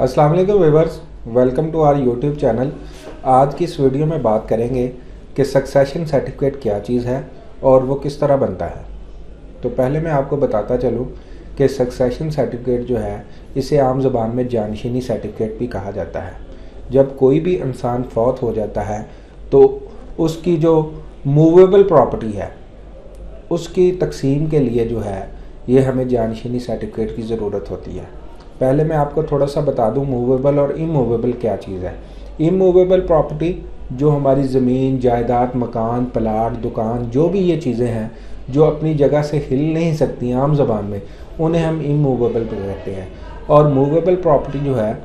अस्सलाम वालेकुम viewers welcome to our YouTube channel. आज की इस वीडियो में बात करेंगे कि सक्सेशन सर्टिफिकेट क्या चीज़ है और वो किस तरह बनता है। तो पहले मैं आपको बताता चलूँ कि सक्सेशन सर्टिफिकेट जो है, इसे आम ज़बान में जानशीनी सर्टिफिकेट भी कहा जाता है। जब कोई भी इंसान फौत हो जाता है तो उसकी जो मूवेबल प्रॉपर्टी है, उसकी तकसीम के लिए जो है, ये हमें जानशीनी सर्टिफिकेट की ज़रूरत होती है। पहले मैं आपको थोड़ा सा बता दूँ मूवेबल और इमूवेबल क्या चीज़ है। इमूवेबल प्रॉपर्टी जो हमारी ज़मीन, जायदाद, मकान, प्लाट, दुकान, जो भी ये चीज़ें हैं, जो अपनी जगह से हिल नहीं सकती आम ज़बान में, उन्हें हम इमूवेबल कहते हैं। और मूवेबल प्रॉपर्टी जो है,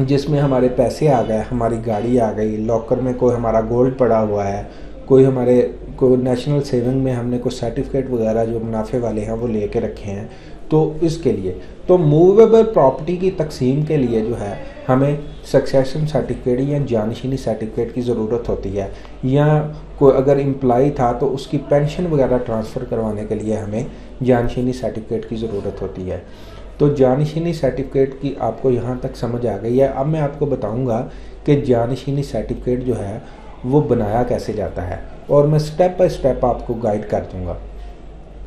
जिसमें हमारे पैसे आ गए, हमारी गाड़ी आ गई लॉकर में कोई हमारा गोल्ड पड़ा हुआ है, कोई हमारे, कोई नेशनल सेविंग में हमने कुछ सर्टिफिकेट वगैरह जो मुनाफे वाले हैं, वो लेके रखे हैं तो इसके लिए तो मूवेबल प्रॉपर्टी की तकसीम के लिए जो है, हमें सक्सेशन सर्टिफिकेट या जानशीनी सर्टिफिकेट की ज़रूरत होती है। या कोई अगर एम्प्लॉई था तो उसकी पेंशन वगैरह ट्रांसफ़र करवाने के लिए हमें जानशीनी सर्टिफिकेट की ज़रूरत होती है। तो जानशीनी सर्टिफिकेट की आपको यहाँ तक समझ आ गई है। अब मैं आपको बताऊँगा कि जानशीनी सर्टिफिकेट जो है, वो बनाया कैसे जाता है। और मैं स्टेप बाय स्टेप आपको गाइड कर दूँगा।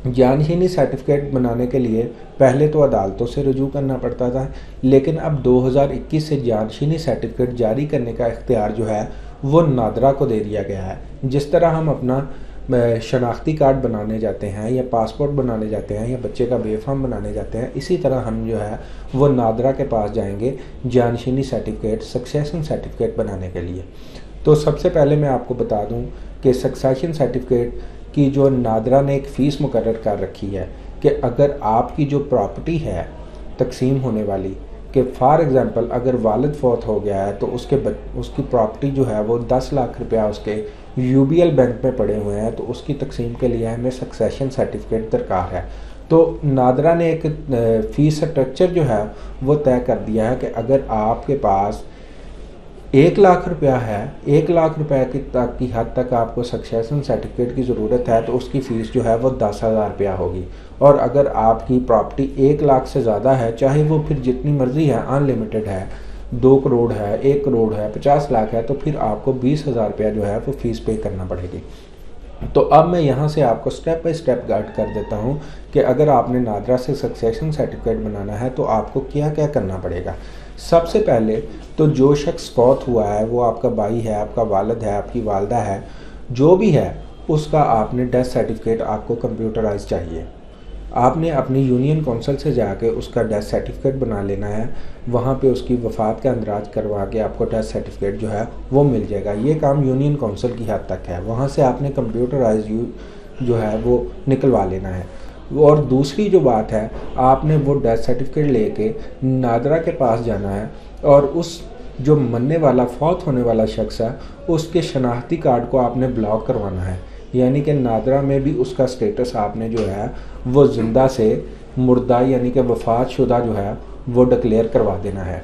जानशीनी सर्टिफिकेट बनाने के लिए पहले तो अदालतों से रजू करना पड़ता था, लेकिन अब 2021 से जानशीनी सर्टिफिकेट जारी करने का इख्तियार जो है, वो नादरा को दे दिया गया है। जिस तरह हम अपना शनाख्ती कार्ड बनाने जाते हैं, या पासपोर्ट बनाने जाते हैं, या बच्चे का बेफाम बनाने जाते हैं, इसी तरह हम जो है, वो नादरा के पास जाएँगे जानशीनी सर्टिफिकेट, सक्सेशन सर्टिफिकेट बनाने के लिए। तो सबसे पहले मैं आपको बता दूँ कि सक्सेशन सर्टिफिकेट कि जो नादरा ने एक फ़ीस मुकर कर रखी है कि अगर आपकी जो प्रॉपर्टी है तकसीम होने वाली, कि फ़ॉर एग्ज़ाम्पल अगर वालद फौत हो गया है तो उसके उसकी प्रॉपर्टी जो है वो दस लाख रुपया उसके यूबीएल बैंक में पड़े हुए हैं तो उसकी तकसीम के लिए हमें सक्सेशन सर्टिफिकेट दरकार है। तो नादरा ने एक फ़ीस स्ट्रक्चर जो है वो तय कर दिया है कि अगर आपके पास एक लाख रुपया है, एक लाख रुपये की तक की हद तक आपको सक्सेसन सर्टिफिकेट की ज़रूरत है तो उसकी फ़ीस जो है वो दस हज़ार रुपया होगी। और अगर आपकी प्रॉपर्टी एक लाख से ज़्यादा है, चाहे वो फिर जितनी मर्ज़ी है अनलिमिटेड है, दो करोड़ है, एक करोड़ है, पचास लाख है तो फिर आपको बीस हज़ार रुपया जो है वो फ़ीस पे करना पड़ेगी। तो अब मैं यहाँ से आपको स्टेप बाई स्टेप गाइड कर देता हूँ कि अगर आपने नादरा से सक्सेशन सर्टिफिकेट बनाना है तो आपको क्या क्या करना पड़ेगा। सबसे पहले तो जो शख्स फौत हुआ है, वो आपका भाई है, आपका वालद है, आपकी वालदा है, जो भी है, उसका आपने डेथ सर्टिफिकेट आपको कंप्यूटराइज चाहिए। आपने अपनी यूनियन काउंसिल से जाके उसका डेथ सर्टिफिकेट बना लेना है, वहाँ पे उसकी वफात का अंदराज करवा के आपको डेथ सर्टिफिकेट जो है वो मिल जाएगा। ये काम यूनियन काउंसिल की हद तक है। वहाँ से आपने कंप्यूटराइज जो है वो निकलवा लेना है। और दूसरी जो बात है, आपने वो डेथ सर्टिफिकेट लेके नादरा के पास जाना है और उस जो मरने वाला, फौत होने वाला शख्स है, उसके शनाख्ती कार्ड को आपने ब्लॉक करवाना है। यानी कि नादरा में भी उसका स्टेटस आपने जो है, वो ज़िंदा से मुर्दा यानी कि वफात शुदा जो है, वो डिक्लेयर करवा देना है।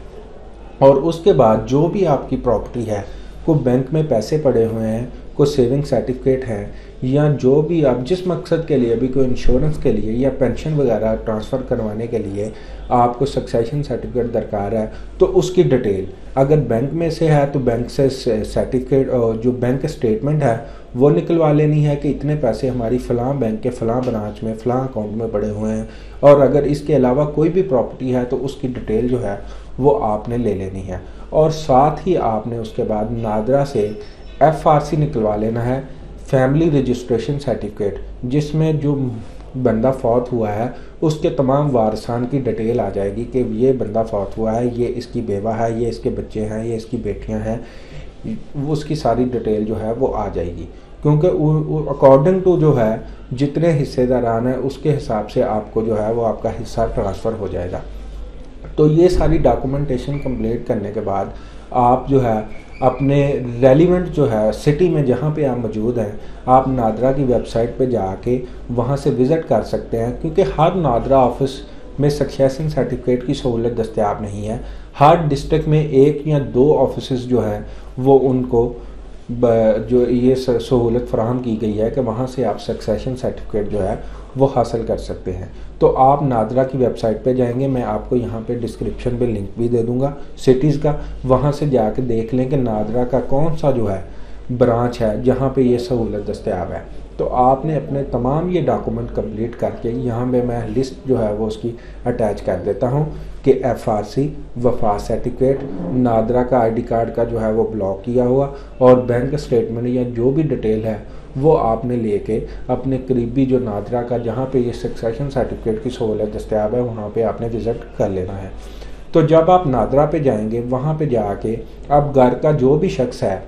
और उसके बाद जो भी आपकी प्रॉपर्टी है को बैंक में पैसे पड़े हुए हैं कोई सेविंग सर्टिफिकेट है, या जो भी आप जिस मकसद के लिए भी कोई इंश्योरेंस के लिए, या पेंशन वगैरह ट्रांसफ़र करवाने के लिए आपको सक्सेशन सर्टिफिकेट दरकार है तो उसकी डिटेल अगर बैंक में से है तो बैंक से सर्टिफिकेट और जो बैंक स्टेटमेंट है, वो निकलवा लेनी है कि इतने पैसे हमारी फ़लाँ बैंक के फ़लाँ ब्रांच में, फ़लाँ अकाउंट में पड़े हुए हैं। और अगर इसके अलावा कोई भी प्रॉपर्टी है तो उसकी डिटेल जो है, वो आपने ले लेनी है। और साथ ही आपने उसके बाद नादरा से एफ़ आर सी निकलवा लेना है, फैमिली रजिस्ट्रेशन सर्टिफिकेट, जिसमें जो बंदा फौत हुआ है, उसके तमाम वारसान की डिटेल आ जाएगी कि ये बंदा फौत हुआ है, ये इसकी बेवा है, ये इसके बच्चे हैं, ये इसकी बेटियाँ हैं, उसकी सारी डिटेल जो है वो आ जाएगी। क्योंकि अकॉर्डिंग टू जो है, जितने हिस्सेदारान है, उसके हिसाब से आपको जो है वो आपका हिस्सा ट्रांसफ़र हो जाएगा। तो ये सारी डॉक्यूमेंटेशन कंप्लीट करने के बाद आप जो है, अपने रेलिवेंट जो है सिटी में जहाँ पे आप मौजूद हैं, आप नादरा की वेबसाइट पे जाके वहाँ से विज़िट कर सकते हैं, क्योंकि हर नादरा ऑफ़िस में सक्सेसन सर्टिफिकेट की सहूलत दस्तियाब नहीं है। हर डिस्ट्रिक्ट में एक या दो ऑफ़िस जो हैं, वो उनको जो ये सहूलत फ्राहम की गई है कि वहाँ से आप सक्सेशन सर्टिफिकेट जो है वो हासिल कर सकते हैं। तो आप नादरा की वेबसाइट पे जाएँगे, मैं आपको यहाँ पे डिस्क्रिप्शन में लिंक भी दे दूँगा सिटीज़ का। वहाँ से जाके देख लें कि नादरा का कौन सा जो है ब्रांच है, जहाँ पे ये सहूलत दस्तियाब है। तो आपने अपने तमाम ये डॉक्यूमेंट कंप्लीट करके यहाँ पे मैं लिस्ट जो है वो उसकी अटैच कर देता हूँ कि एफ़ आर सी वफा सर्टिफिकेट नादरा का आईडी कार्ड का जो है वो ब्लॉक किया हुआ और बैंक स्टेटमेंट या जो भी डिटेल है वो आपने लेके अपने करीबी जो नादरा का, जहाँ पे ये सक्सेशन सर्टिफिकेट की सहूलत दस्तियाब है, वहाँ पे आपने विज़िट कर लेना है। तो जब आप नादरा पे जाएँगे, वहाँ पे जाके अब घर का जो भी शख्स है,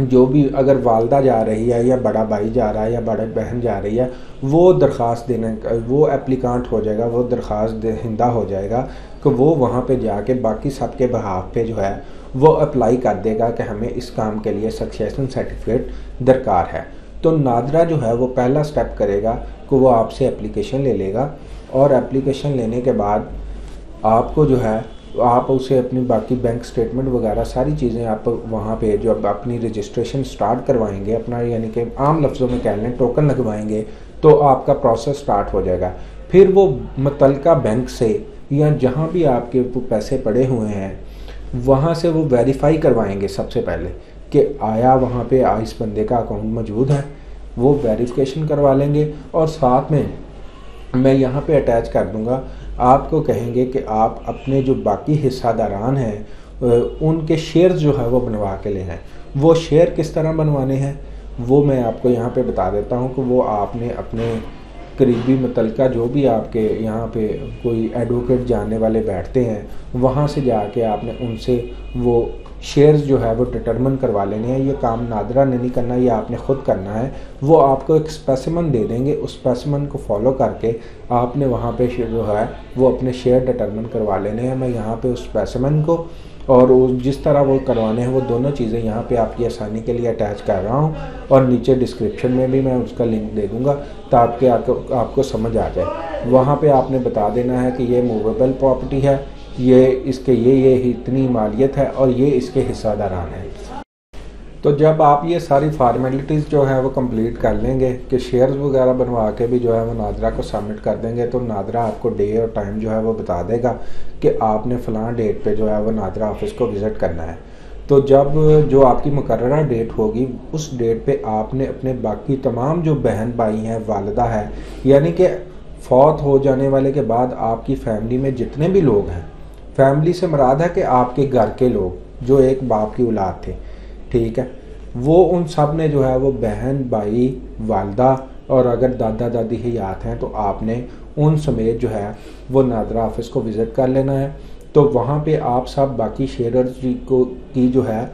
जो भी अगर वालदा जा रही है या बड़ा भाई जा रहा है या बड़ा बहन जा रही है, वो दरख्वास्त देने, वो एप्लीकांट हो जाएगा, वो दरख्वास्त हिंदा हो जाएगा कि वो वहाँ पे जाके बाकी सबके बहाव पे जो है, वो अप्लाई कर देगा कि हमें इस काम के लिए सक्सेसन सर्टिफिकेट दरकार है। तो नादरा जो है वो पहला स्टेप करेगा कि वो आपसे एप्लीकेशन ले लेगा और एप्लीकेशन लेने के बाद आपको जो है, आप उसे अपनी बाकी बैंक स्टेटमेंट वगैरह सारी चीज़ें आप वहाँ पे जो अब अपनी रजिस्ट्रेशन स्टार्ट करवाएँगे, अपना यानी कि आम लफ्ज़ों में कह लें टोकन लगवाएँगे तो आपका प्रोसेस स्टार्ट हो जाएगा। फिर वो मुतलका बैंक से या जहाँ भी आपके पैसे पड़े हुए हैं, वहाँ से वो वेरीफाई करवाएँगे सबसे पहले। कि आया वहाँ पे इस बंदे का अकाउंट मौजूद है, वो वेरिफिकेशन करवा लेंगे और साथ में मैं यहाँ पे अटैच कर दूँगा। आपको कहेंगे कि आप अपने जो बाकी हिस्सादारान हैं उनके शेयर जो है वो बनवा के ले आए वो शेयर किस तरह बनवाने हैं, वो मैं आपको यहाँ पे बता देता हूँ कि वो आपने अपने करीबी मुतलका जो भी आपके यहाँ पे कोई एडवोकेट जानने वाले बैठते हैं, वहाँ से जाके आपने उनसे वो शेयर्स जो है वो डिटर्मन करवा लेने हैं। ये काम नादरा ने नहीं करना, ये आपने ख़ुद करना है। वो आपको एक स्पेसिमन दे देंगे। उस स्पेसिमन को फॉलो करके आपने वहाँ पे जो है, वो अपने शेयर डिटर्मन करवा लेने हैं। मैं यहाँ पे उस स्पेसिमन को और जिस तरह वो करवाने हैं, वो दोनों चीज़ें यहाँ पे आपकी आसानी के लिए अटैच कर रहा हूँ और नीचे डिस्क्रिप्शन में भी मैं उसका लिंक दे दूँगा ताकि आपको आपको समझ आ जाए। वहाँ पे आपने बता देना है कि ये मूवेबल प्रॉपर्टी है। ये इसके ये ये इतनी मालियत है और ये इसके हिस्सादारान हैं। तो जब आप ये सारी फार्मेलिटीज़ जो है वो कंप्लीट कर लेंगे, कि शेयर्स वगैरह बनवा के भी जो है वो नादरा को सबमिट कर देंगे तो नादरा आपको डे और टाइम जो है वो बता देगा कि आपने फ़लाँ डेट पे जो है वो नादरा ऑफ़िस को विज़िट करना है। तो जब जो आपकी मुकर्रा डेट होगी, उस डेट पे आपने अपने बाकी तमाम जो बहन भाई हैं, वालदा है, यानी कि फौत हो जाने वाले के बाद आपकी फैमिली में जितने भी लोग हैं फैमिली से मराद है कि आपके घर के लोग, जो एक बाप की औलाद थे, ठीक है? वो उन सबने जो है, वो बहन, भाई, वालदा, और अगर दादा, दादी ही याद हैं तो आपने उन समेत जो है, वो नादरा ऑफ़िस को विज़िट कर लेना है। तो वहाँ पे आप सब बाकी शेयरर्स को, की जो है,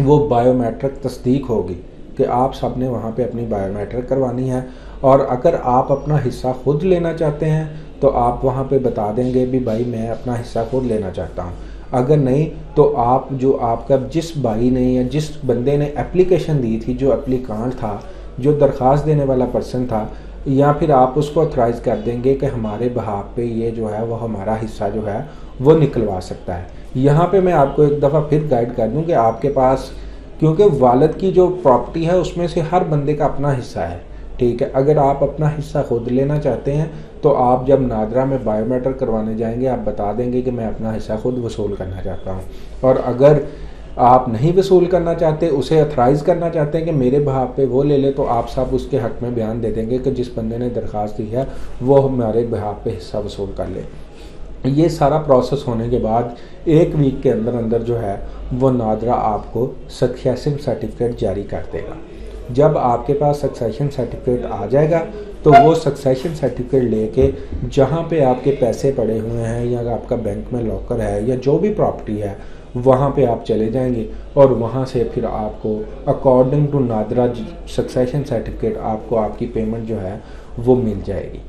वो बायोमेट्रिक तस्दीक होगी कि आप सबने वहाँ पे अपनी बायोमेट्रिक करवानी है। और अगर आप अपना हिस्सा खुद लेना चाहते हैं तो आप वहाँ पे बता देंगे भी भाई मैं अपना हिस्सा खुद लेना चाहता हूँ। अगर नहीं तो आप जो आपका जिस भाई ने या जिस बंदे ने एप्लीकेशन दी थी, जो एप्लीकांट था, जो दरख्वास्त देने वाला पर्सन था, या फिर आप उसको अथराइज कर देंगे कि हमारे बहाव पे ये जो है, वो हमारा हिस्सा जो है, वो निकलवा सकता है। यहाँ पे मैं आपको एक दफ़ा फिर गाइड कर दूँ कि आपके पास, क्योंकि वालद की जो प्रॉपर्टी है, उसमें से हर बंदे का अपना हिस्सा है। ठीक है, अगर आप अपना हिस्सा खुद लेना चाहते हैं तो आप जब नादरा में बायोमेट्रिक करवाने जाएँगे, आप बता देंगे कि मैं अपना हिस्सा खुद वसूल करना चाहता हूँ। और अगर आप नहीं वसूल करना चाहते, उसे अथराइज करना चाहते हैं कि मेरे बहाव पे वो ले ले तो आप सब उसके हक में बयान दे देंगे कि जिस बंदे ने दरख्वास्त दी है, वो हमारे बहाव पे हिस्सा वसूल कर ले। ये सारा प्रोसेस होने के बाद एक वीक के अंदर अंदर जो है, वो नादरा आपको सक्सेसिव सर्टिफिकेट जारी कर देगा। जब आपके पास सक्सेशन सर्टिफिकेट आ जाएगा तो वो सक्सेशन सर्टिफिकेट लेके जहाँ पे आपके पैसे पड़े हुए हैं या आपका बैंक में लॉकर है या जो भी प्रॉपर्टी है, वहाँ पे आप चले जाएँगे और वहाँ से फिर आपको according to NADRA succession certificate आपको आपकी पेमेंट जो है, वो मिल जाएगी।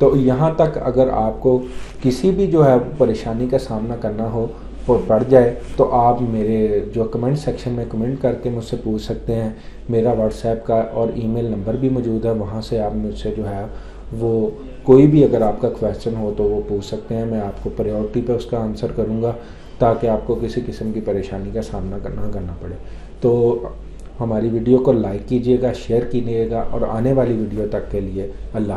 तो यहाँ तक अगर आपको किसी भी जो है परेशानी का सामना करना हो पड़ जाए तो आप मेरे जो कमेंट सेक्शन में कमेंट करके मुझसे पूछ सकते हैं। मेरा व्हाट्सएप का और ईमेल नंबर भी मौजूद है, वहाँ से आप मुझसे जो है, वो कोई भी अगर आपका क्वेश्चन हो तो वो पूछ सकते हैं। मैं आपको प्रायोरिटी पे उसका आंसर करूँगा, ताकि आपको किसी किस्म की परेशानी का सामना करना करना पड़े। तो हमारी वीडियो को लाइक कीजिएगा शेयर कीजिएगा, और आने वाली वीडियो तक के लिए अल्लाह